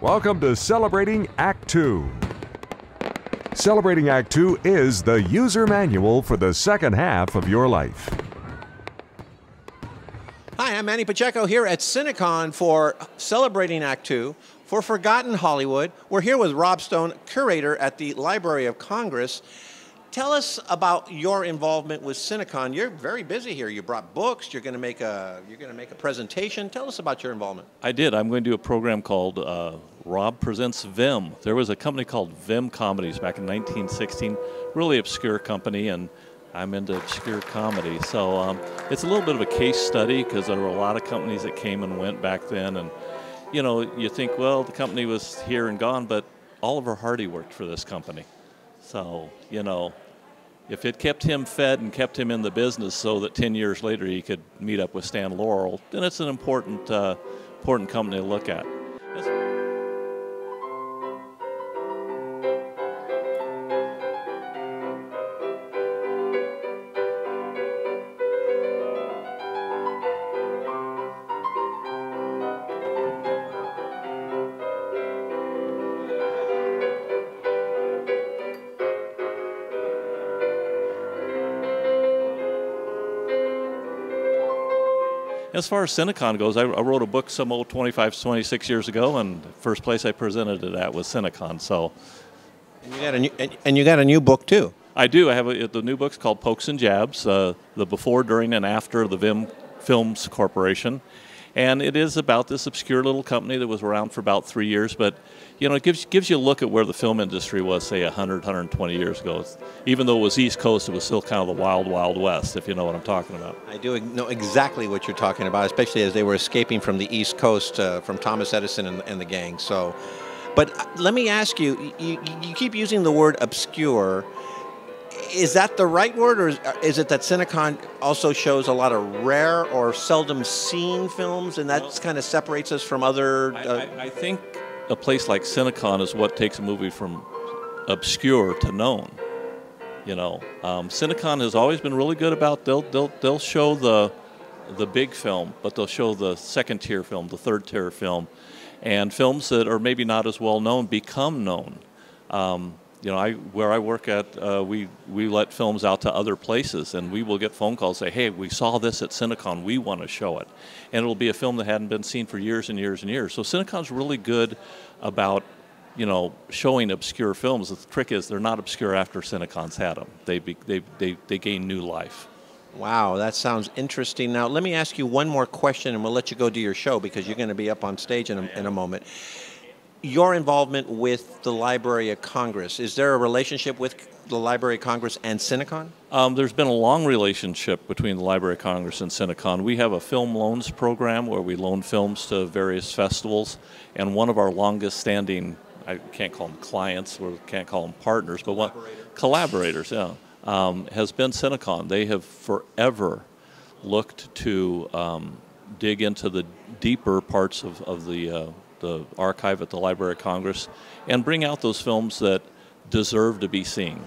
Welcome to Celebrating Act 2. Celebrating Act 2 is the user manual for the second half of your life. Hi, I'm Manny Pacheco here at Cinecon for Celebrating Act 2 for Forgotten Hollywood. We're here with Rob Stone, curator at the Library of Congress. Tell us about your involvement with Cinecon. You're very busy here. You brought books. You're going to make a you're going to make a presentation. Tell us about your involvement. I did. I'm going to do a program called uh, Rob Presents Vim. There was a company called Vim Comedies back in 1916, really obscure company, and I'm into obscure comedy. So um, it's a little bit of a case study because there were a lot of companies that came and went back then, and you know you think, well, the company was here and gone, but Oliver Hardy worked for this company. So, you know, if it kept him fed and kept him in the business so that 10 years later he could meet up with Stan Laurel, then it's an important, uh, important company to look at. As far as Cinecon goes, I, I, wrote a book some old 25, 26 years ago, and the first place I presented it at was Cinecon. So, and you got a new, and you got a new book too. I do. I have a, the new book's called Pokes and Jabbs: uh, the before, during, and after of the Vim Films Corporation, and it is about this obscure little company that was around for about three years, but you know, it gives gives you a look at where the film industry was, say, 100, 120 years ago. Even though it was East Coast, it was still kind of the wild, wild West, if you know what I'm talking about. I do know exactly what you're talking about, especially as they were escaping from the East Coast uh, from Thomas Edison and, and, the gang. So, but uh, let me ask you, you, you keep using the word obscure is that the right word, or is it that Cinecon also shows a lot of rare or seldom seen films, and that well, kind of separates us from other? Uh, I, I, I, think a place like Cinecon is what takes a movie from obscure to known. You know, um, Cinecon has always been really good about they'll they'll they'll show the the big film, but they'll show the second tier film, the third tier film, and films that are maybe not as well known become known. Um, you know, I where I work at, uh, we we let films out to other places, and we will get phone calls say, "Hey, we saw this at Cinecon. We want to show it," and it'll be a film that hadn't been seen for years and years and years. So Cinecon's really good about you know showing obscure films. The trick is they're not obscure after Cinecon's had them. They be, they they they gain new life. Wow, that sounds interesting. Now, let me ask you one more question, and we'll let you go do your show because you're going to be up on stage in a, in a moment your involvement with the Library of Congress. Is there a relationship with the Library of Congress and Cinecon? Um, there's been a long relationship between the Library of Congress and Cinecon. We have a film loans program where we loan films to various festivals, and one of our longest standing, I can't call them clients we can't call them partners, but one, collaborators, yeah, um, has been Cinecon. They have forever looked to um, dig into the deeper parts of, of the uh, the archive at the Library of Congress and bring out those films that deserve to be seen.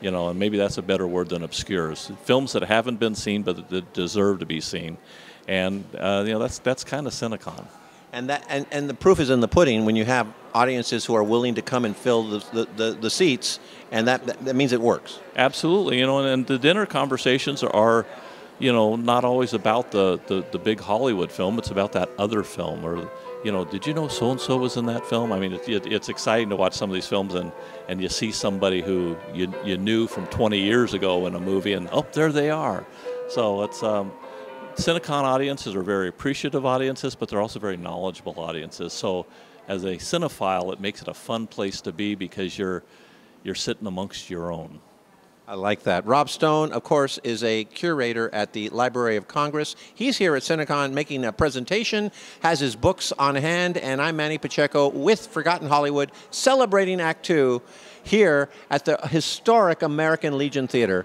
You know, and maybe that's a better word than obscures. Films that haven't been seen but that deserve to be seen. And, uh, you know, that's, that's kind of Cinecon. And, that, and, and the proof is in the pudding when you have audiences who are willing to come and fill the, the, the, the seats, and that, that, means it works. Absolutely. You know, and, and the dinner conversations are you know, not always about the, the, the, big Hollywood film. It's about that other film or you know, did you know so and so was in that film? I mean, it, it, it's exciting to watch some of these films and, and you see somebody who you, you knew from 20 years ago in a movie, and oh, there they are. So it's um, Cinecon audiences are very appreciative audiences, but they're also very knowledgeable audiences. So as a cinephile, it makes it a fun place to be because you're you're sitting amongst your own. I like that. Rob Stone, of course, is a curator at the Library of Congress. He's here at Cinecon making a presentation, has his books on hand, and I'm Manny Pacheco with Forgotten Hollywood, celebrating Act Two here at the historic American Legion Theater.